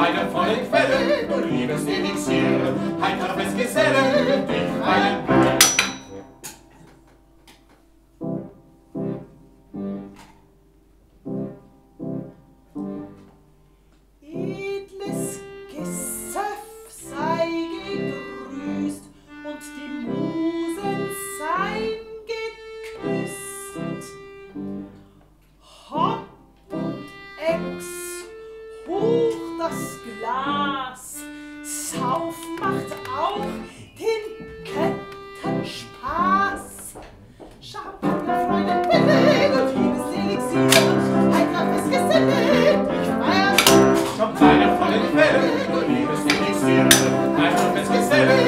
Champagner, volle Quelle, du liebes Elixier, ein Festgeselle, Glas, Sauf macht auch den Ketten Spaß. Champagner, Freunde, Bille und Liebeselixier, ein knappes Geselle, ich feier Champagner, volle Quelle, du liebes Elixier, ein Festgeselle,